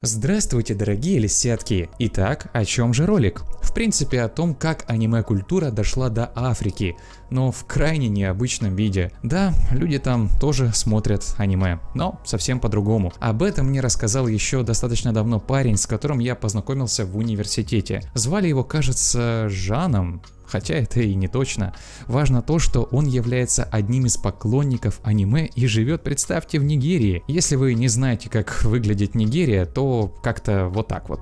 Здравствуйте, дорогие лисятки! Итак, о чем же ролик? В принципе, о том, как аниме-культура дошла до Африки, но в крайне необычном виде. Да, люди там тоже смотрят аниме, но совсем по-другому. Об этом мне рассказал еще достаточно давно парень, с которым я познакомился в университете. Звали его, кажется, Жаном, Хотя это и не точно. Важно то, что он является одним из поклонников аниме и живет, представьте, в Нигерии. Если вы не знаете, как выглядит Нигерия, то как-то вот так вот.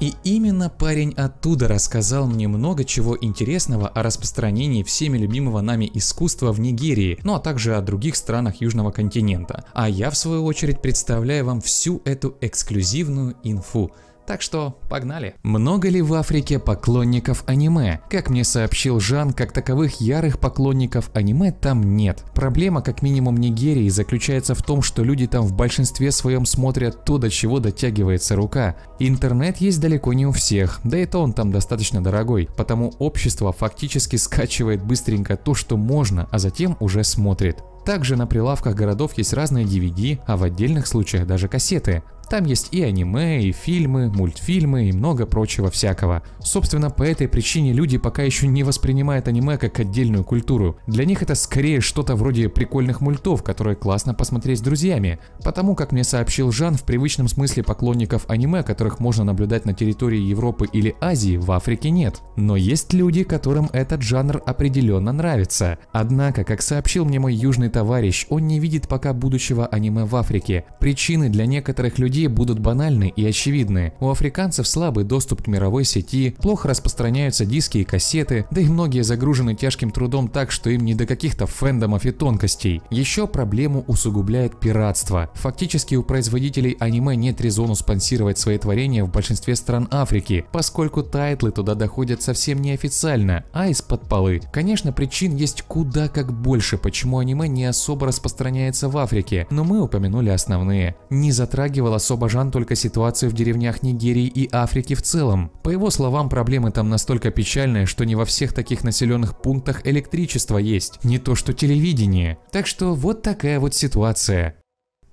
И именно парень оттуда рассказал мне много чего интересного о распространении всеми любимого нами искусства в Нигерии, ну а также о других странах Южного континента. А я в свою очередь представляю вам всю эту эксклюзивную инфу. Так что погнали. Много ли в Африке поклонников аниме? Как мне сообщил Жан, как таковых ярых поклонников аниме там нет. Проблема как минимум Нигерии заключается в том, что люди там в большинстве своем смотрят то, до чего дотягивается рука. Интернет есть далеко не у всех, да и то он там достаточно дорогой, потому общество фактически скачивает быстренько то, что можно, а затем уже смотрит. Также на прилавках городов есть разные DVD, а в отдельных случаях даже кассеты. Там есть и аниме, и фильмы, мультфильмы и много прочего всякого. Собственно, по этой причине люди пока еще не воспринимают аниме как отдельную культуру. Для них это скорее что-то вроде прикольных мультов, которые классно посмотреть с друзьями. Потому, как мне сообщил Жан, в привычном смысле поклонников аниме, которых можно наблюдать на территории Европы или Азии, в Африке нет. Но есть люди, которым этот жанр определенно нравится. Однако, как сообщил мне мой южный товарищ, он не видит пока будущего аниме в Африке. Причины для некоторых людей людей будут банальны и очевидны. У африканцев слабый доступ к мировой сети, плохо распространяются диски и кассеты, да и многие загружены тяжким трудом так, что им не до каких-то фэндомов и тонкостей. Еще проблему усугубляет пиратство. Фактически у производителей аниме нет резону спонсировать свои творения в большинстве стран Африки, поскольку тайтлы туда доходят совсем неофициально, а из-под полы. Конечно, причин есть куда как больше, почему аниме не особо распространяется в Африке, но мы упомянули основные. Не затрагивала особо Жан только ситуацию в деревнях Нигерии и Африки в целом. По его словам, проблемы там настолько печальные, что не во всех таких населенных пунктах электричество есть, не то что телевидение. Так что вот такая вот ситуация.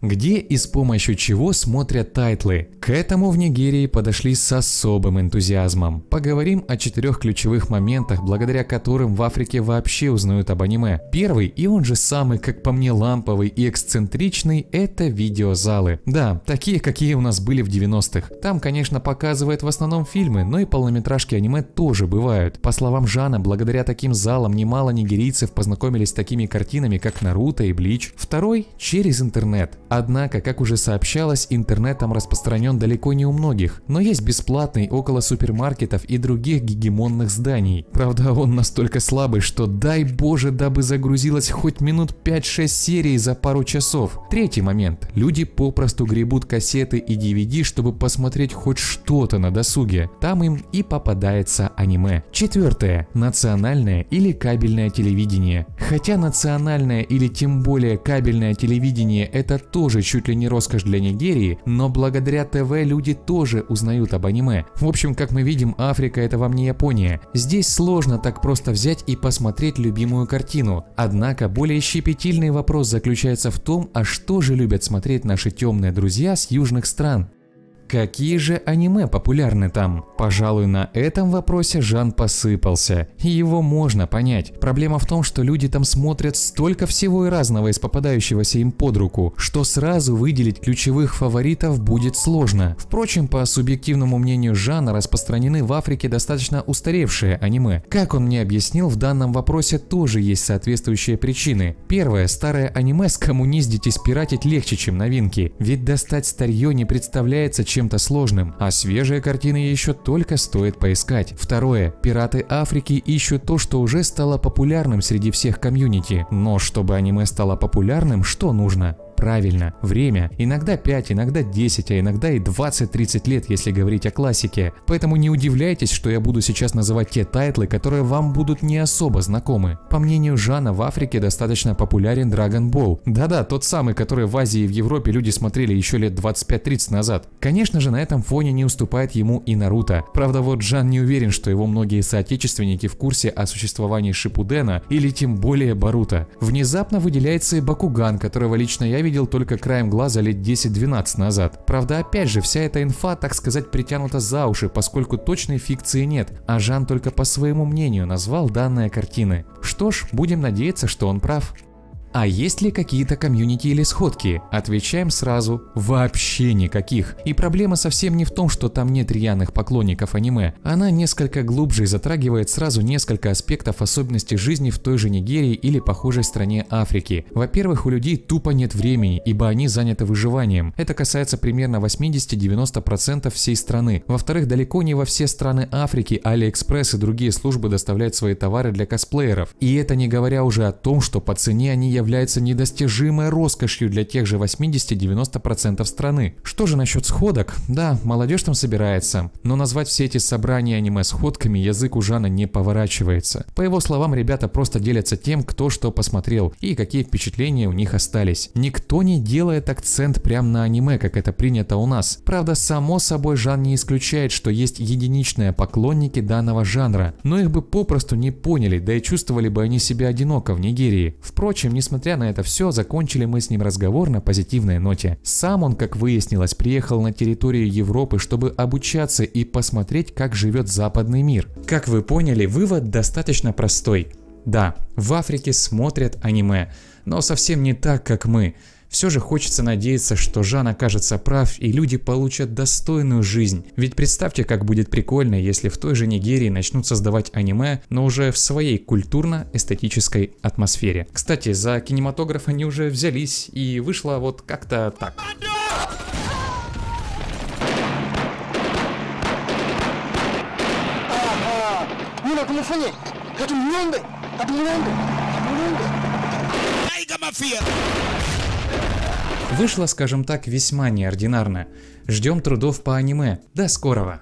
Где и с помощью чего смотрят тайтлы? К этому в Нигерии подошли с особым энтузиазмом. Поговорим о четырех ключевых моментах, благодаря которым в Африке вообще узнают об аниме. Первый, и он же самый, как по мне, ламповый и эксцентричный, это видеозалы. Да, такие, какие у нас были в 90-х. Там, конечно, показывают в основном фильмы, но и полнометражки аниме тоже бывают. По словам Жана, благодаря таким залам немало нигерийцев познакомились с такими картинами, как Наруто и Блич. Второй – через интернет. Однако, как уже сообщалось, интернет там распространен далеко не у многих, но есть бесплатный около супермаркетов и других гегемонных зданий. Правда, он настолько слабый, что дай боже, дабы загрузилось хоть минут 5-6 серий за пару часов. Третий момент. Люди попросту гребут кассеты и DVD, чтобы посмотреть хоть что-то на досуге. Там им и попадается аниме. Четвертое. Национальное или кабельное телевидение. Хотя национальное или тем более кабельное телевидение это то, тоже чуть ли не роскошь для Нигерии, но благодаря ТВ люди тоже узнают об аниме. В общем, как мы видим, Африка это вам не Япония. Здесь сложно так просто взять и посмотреть любимую картину. Однако более щепетильный вопрос заключается в том, а что же любят смотреть наши темные друзья с южных стран? Какие же аниме популярны там? Пожалуй, на этом вопросе Жан посыпался. И его можно понять. Проблема в том, что люди там смотрят столько всего и разного из попадающегося им под руку, что сразу выделить ключевых фаворитов будет сложно. Впрочем, по субъективному мнению Жана, распространены в Африке достаточно устаревшие аниме. Как он мне объяснил, в данном вопросе тоже есть соответствующие причины. Первое, старое аниме скоммуниздить и спиратить легче, чем новинки. Ведь достать старье не представляется чем-то сложным, а свежие картины еще только стоит поискать. Второе. Пираты Африки ищут то, что уже стало популярным среди всех комьюнити. Но чтобы аниме стало популярным, что нужно? Правильно, время. Иногда 5, иногда 10, а иногда и 20-30 лет, если говорить о классике. Поэтому не удивляйтесь, что я буду сейчас называть те тайтлы, которые вам будут не особо знакомы. По мнению Жана, в Африке достаточно популярен Dragon Ball. Да-да, тот самый, который в Азии и в Европе люди смотрели еще лет 25-30 назад. Конечно же, на этом фоне не уступает ему и Наруто. Правда, вот Жан не уверен, что его многие соотечественники в курсе о существовании Шипудена или тем более Боруто. Внезапно выделяется и Бакуган, которого лично я видел только краем глаза лет 10-12 назад. Правда, опять же, вся эта инфа, так сказать, притянута за уши, поскольку точной фиксации нет, а Жан только по своему мнению назвал данные картины. Что ж, будем надеяться, что он прав. А есть ли какие-то комьюнити или сходки? Отвечаем сразу, вообще никаких. И проблема совсем не в том, что там нет рьяных поклонников аниме. Она несколько глубже и затрагивает сразу несколько аспектов особенностей жизни в той же Нигерии или похожей стране Африки. Во-первых, у людей тупо нет времени, ибо они заняты выживанием. Это касается примерно 80-90% всей страны. Во-вторых, далеко не во все страны Африки Алиэкспресс и другие службы доставляют свои товары для косплееров. И это не говоря уже о том, что по цене они являются является недостижимой роскошью для тех же 80-90% страны. Что же насчет сходок? Да, молодежь там собирается, но назвать все эти собрания аниме сходками язык у Жана не поворачивается. По его словам, ребята просто делятся тем, кто что посмотрел и какие впечатления у них остались. Никто не делает акцент прямо на аниме, как это принято у нас. Правда, само собой Жан не исключает, что есть единичные поклонники данного жанра, но их бы попросту не поняли, да и чувствовали бы они себя одиноко в Нигерии. Впрочем, несмотря Несмотря на это все, закончили мы с ним разговор на позитивной ноте. Сам он, как выяснилось, приехал на территорию Европы, чтобы обучаться и посмотреть, как живет западный мир. Как вы поняли, вывод достаточно простой. Да, в Африке смотрят аниме, но совсем не так, как мы. Все же хочется надеяться, что Жан окажется прав и люди получат достойную жизнь. Ведь представьте, как будет прикольно, если в той же Нигерии начнут создавать аниме, но уже в своей культурно-эстетической атмосфере. Кстати, за кинематограф они уже взялись и вышло вот как-то так. Вышло, скажем так, весьма неординарно. Ждем трудов по аниме. До скорого!